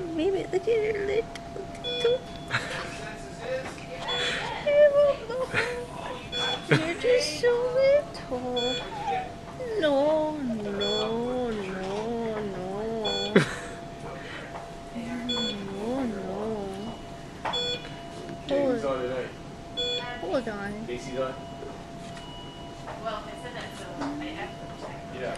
Maybe look at her little toe. You're just so little. No, no, no, no. no, no. Hold on. Hold on. Casey's on? Well, I said that, so I have to check. Yeah.